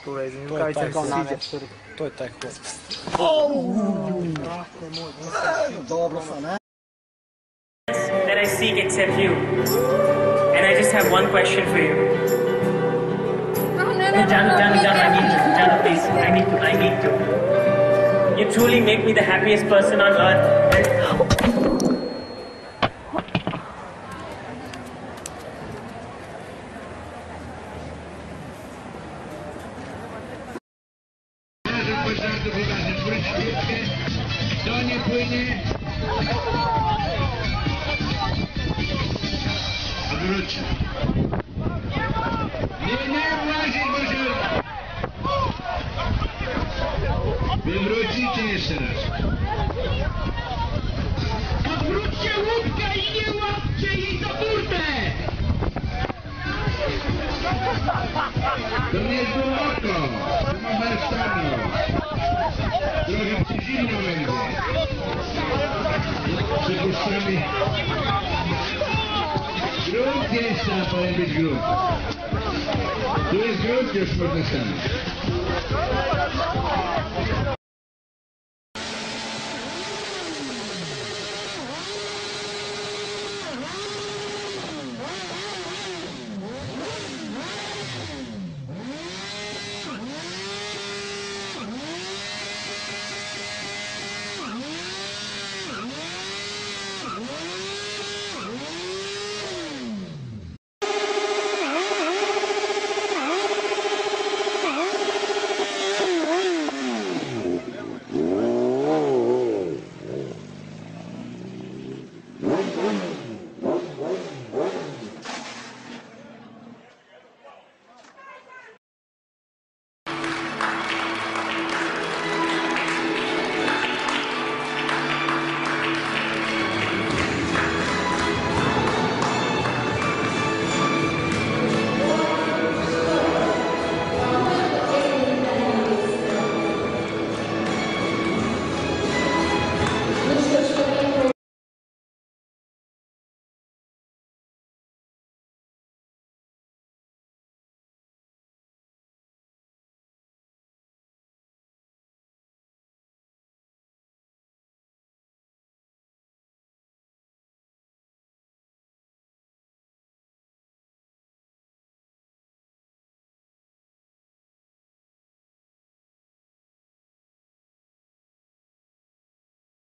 której z To je Newcastle taj City. City. To je taj klub. Dobro sam, ne? that I seek except you. And I just have one question for you. Janu, Janu, Janu, I need to. Janu, please. I need to. I need to. You truly make me the happiest person on earth. And Pożartu wyrazy wróćcie, to nie płynie. Wróć. Nie, nie, łazić może. Wywrócicie jeszcze raz. Odwróćcie łódkę i nie łapcie jej za burtę! To nie jest głęboko, to ma warstanu. Paralympic Group geliştiren Paralympic Group. Duyuz Group görüşmek üzere.